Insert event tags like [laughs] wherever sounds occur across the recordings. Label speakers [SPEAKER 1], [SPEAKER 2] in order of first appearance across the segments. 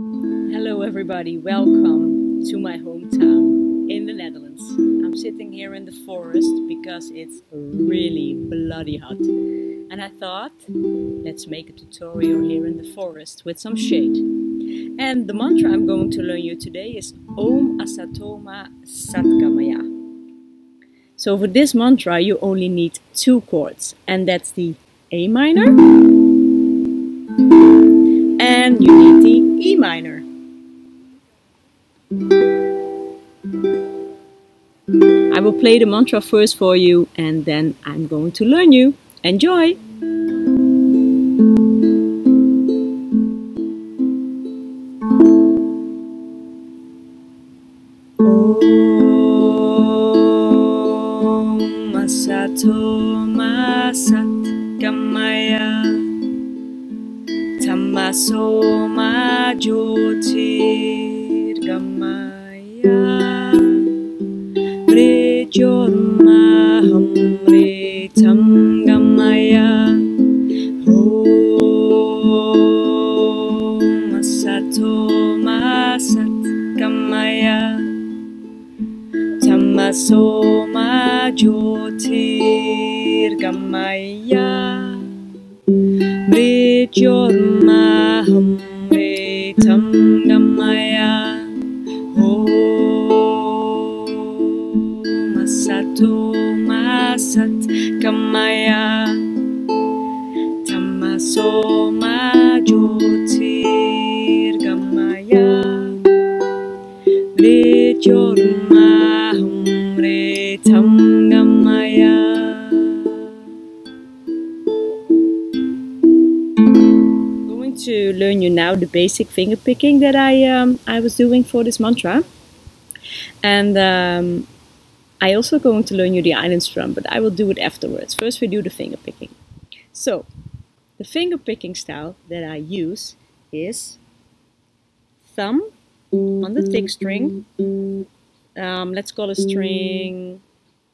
[SPEAKER 1] Hello, everybody. Welcome to my hometown in the Netherlands. I'm sitting here in the forest because it's really bloody hot. And I thought, let's make a tutorial here in the forest with some shade. And the mantra I'm going to learn you today is Om Asatoma Satgamaya. So for this mantra, you only need two chords, and that's the A minor, and the E minor. I will play the mantra first for you, and then I'm going to learn you. Enjoy! Om Asatoma Sat Gamaya Tamasoma Jyotir Gamaya. Mrijorma Hamritam Gamaya. Om Asatoma Sat Gamaya. Tamasoma Jyotir Gamaya. Mrijorma Hamritam Asatoma Sat Gamaya Tamasoma Jyotir Gamaya Mrijorma Hamritam Gamaya going to learn you now the basic finger picking that I um, I was doing for this mantra, and um, I also going to learn you the island strum, but I will do it afterwards. First, we do the finger picking. So, the finger picking style that I use is thumb on the thick string. Um, let's call a string.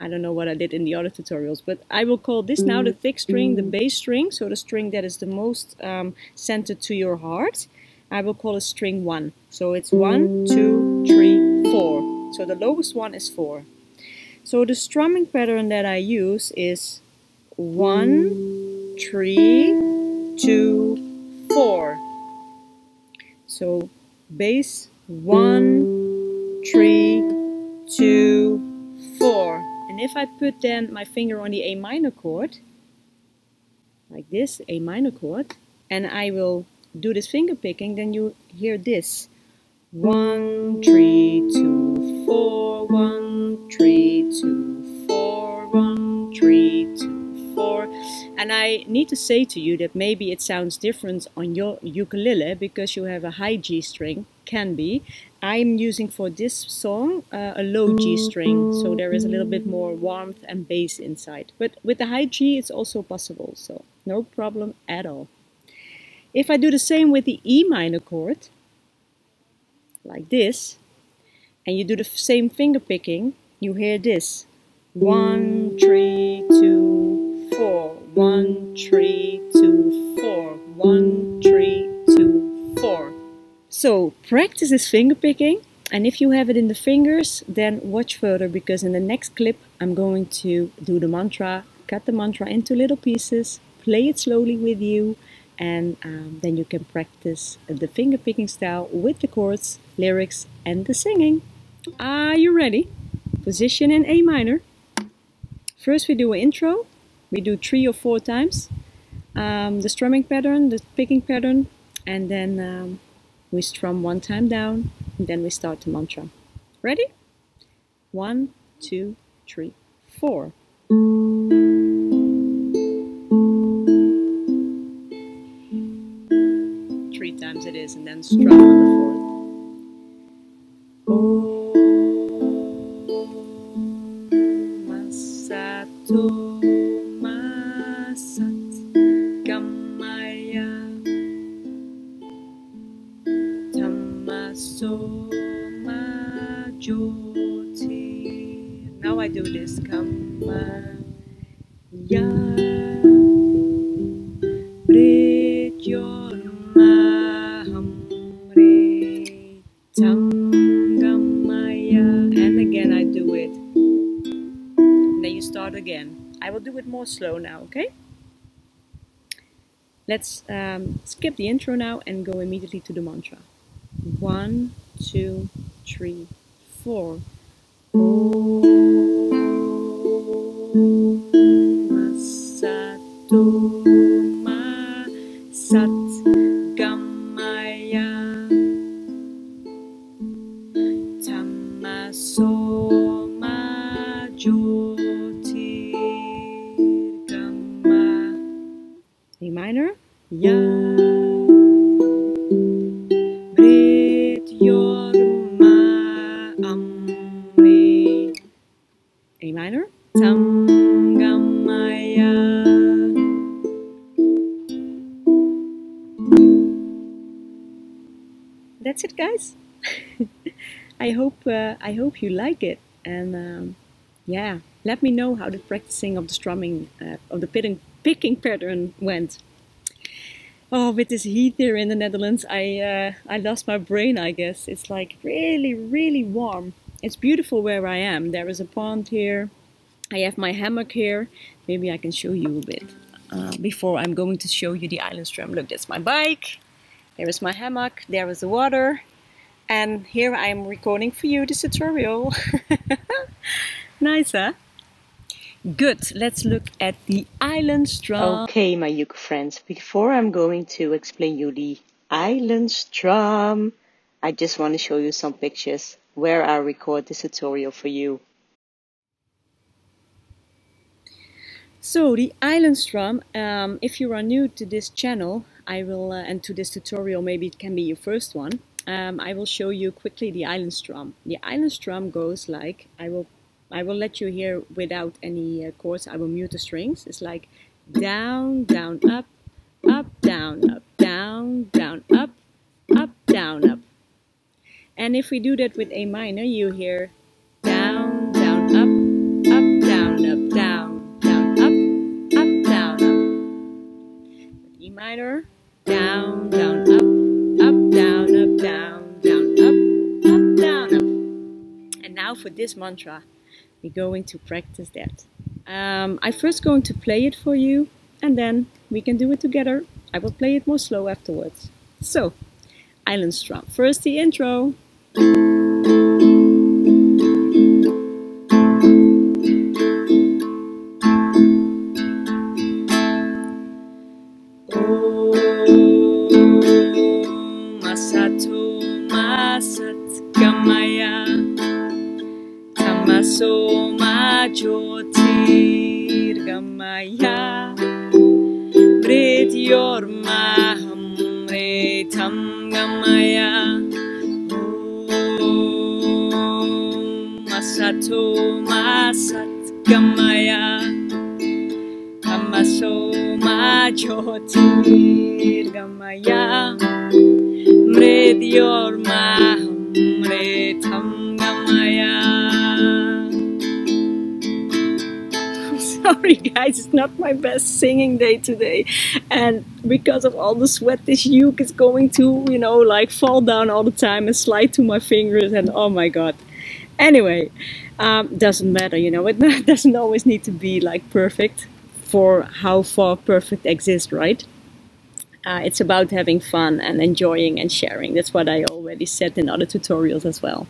[SPEAKER 1] I don't know what I did in the other tutorials, but I will call this now the thick string, the bass string, so the string that is the most um, centered to your heart. I will call a string one. So it's one, two, three, four. So the lowest one is four. So the strumming pattern that I use is one, three, two, four. So bass one, three, two, four. And if I put then my finger on the A minor chord, like this, A minor chord, and I will do this finger picking, then you hear this. One, three, two, four, one, three, two, four, one, three, two, four. And I need to say to you that maybe it sounds different on your ukulele because you have a high G string, can be. I'm using for this song uh, a low G string, so there is a little bit more warmth and bass inside. But with the high G, it's also possible, so no problem at all. If I do the same with the E minor chord, like this, and you do the same finger picking, you hear this. One, three, two, four. One, three, two, four. One, three, two, four. So practice this finger picking. And if you have it in the fingers, then watch further because in the next clip I'm going to do the mantra, cut the mantra into little pieces, play it slowly with you, and um, then you can practice the finger picking style with the chords, lyrics, and the singing. Are you ready? Position in A minor. First we do an intro. We do three or four times. Um, the strumming pattern, the picking pattern, and then um, we strum one time down, and then we start the mantra. Ready? One, two, three, four. Three times it is, and then strum on the fourth. Tamaso Majoti. Now I do this. Kamaya Bridyorma Hamre tam gamaya. And again I do it. And then you start again. I will do it more slow now, okay? Let's um, skip the intro now and go immediately to the mantra. One, two, three, four. Masato ma sat gamaya tamaso ma That's it guys [laughs] I hope uh, I hope you like it and um, yeah let me know how the practicing of the strumming uh, of the picking, picking pattern went Oh, with this heat here in the Netherlands, I uh, I lost my brain. I guess it's like really, really warm. It's beautiful where I am. There is a pond here. I have my hammock here. Maybe I can show you a bit uh, before I'm going to show you the island strum. Look, that's my bike. There is my hammock. There is the water, and here I am recording for you this tutorial. [laughs] nice, huh? Good, let's look at the island strum.
[SPEAKER 2] Okay, my uke friends, before I'm going to explain you the island strum, I just want to show you some pictures where I record this tutorial for you.
[SPEAKER 1] So the island strum, um, if you are new to this channel, I will, uh, and to this tutorial, maybe it can be your first one, um, I will show you quickly the island strum. The island strum goes like, I will I will let you hear without any uh, chords. I will mute the strings. It's like down, down, up, up, down, up, down, down, up, up, down, up. And if we do that with A minor, you hear minor, down, down, up, up, down, up, down, down, up, up, down, up. And now for this mantra we're going to practice that. Um, I'm first going to play it for you and then we can do it together. I will play it more slow afterwards. So, Island Strum. First the intro. Masato Masat Gamaya. Tamaso Majotirgamaya Brit Yorma Hamre Tam Gamaya. Masato Masat Gamaya Tamaso Majotirgamaya Mre Yorma Hamre Tam Gamaya sorry guys it's not my best singing day today. And because of all the sweat this uke is going to you know like fall down all the time and slide to my fingers and oh my god. Anyway um, doesn't matter you know it [laughs] doesn't always need to be like perfect for how far perfect exists right uh, it's about having fun and enjoying and sharing that's what I already said in other tutorials as well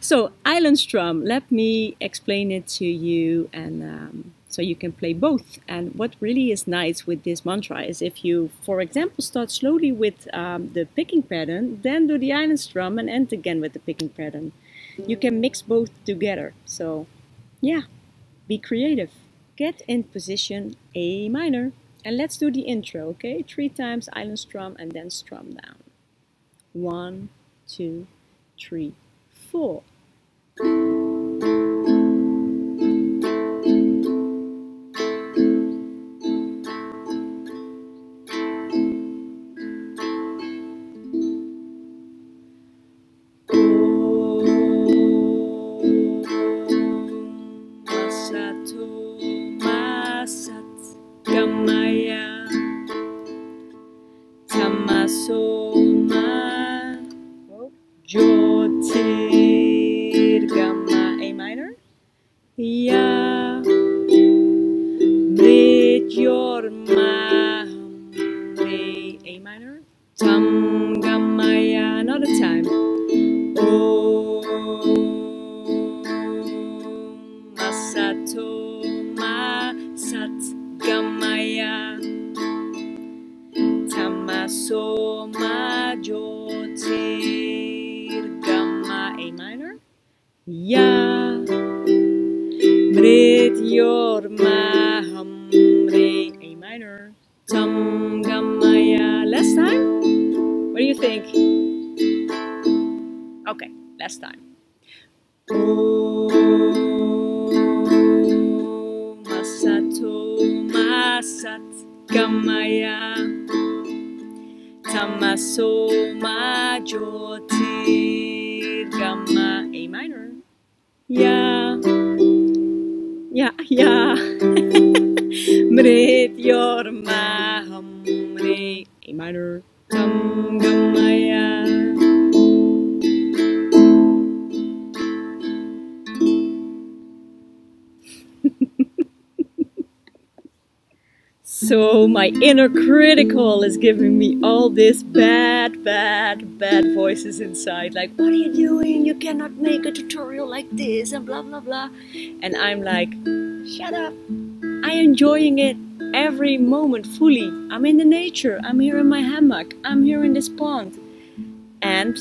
[SPEAKER 1] so island strum let me explain it to you and um, so you can play both. And what really is nice with this mantra is if you, for example, start slowly with um, the picking pattern, then do the island strum and end again with the picking pattern. You can mix both together. So yeah, be creative. Get in position A minor. And let's do the intro, okay? Three times island strum and then strum down. One, two, three, four. Masato Ma Sat Gamaya Tamaso Ma Jyotir Gamma A minor. Ya Mrit Yor Ma Hum Re A minor. Tam Gamaya. Last time? What do you think? Okay, last time. Om Masat Gamaya Tamaso Ma Jyotir Gamma A minor. Ya Ya Ya [laughs] Mrit Yor Ma Hum A minor. Gamaya. So my inner critical is giving me all this bad, bad, bad voices inside. Like, what are you doing? You cannot make a tutorial like this and blah blah blah. And I'm like, shut up. I'm enjoying it every moment fully. I'm in the nature. I'm here in my hammock. I'm here in this pond. And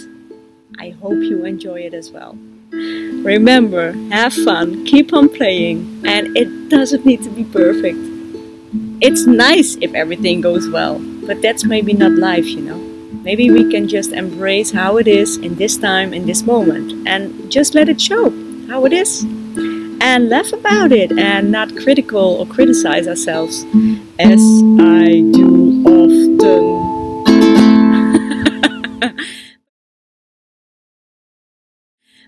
[SPEAKER 1] I hope you enjoy it as well. Remember, have fun, keep on playing, and it doesn't need to be perfect it's nice if everything goes well, but that's maybe not life, you know. Maybe we can just embrace how it is in this time, in this moment, and just let it show how it is. And laugh about it and not critical or criticize ourselves as I do often. [laughs]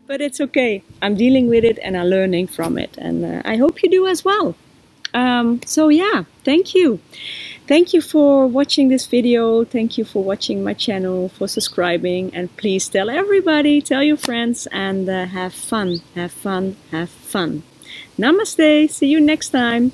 [SPEAKER 1] but it's okay. I'm dealing with it and I'm learning from it, and uh, I hope you do as well. Um, so yeah, thank you. Thank you for watching this video. Thank you for watching my channel, for subscribing, and please tell everybody, tell your friends, and uh, have fun, have fun, have fun. Namaste. See you next time.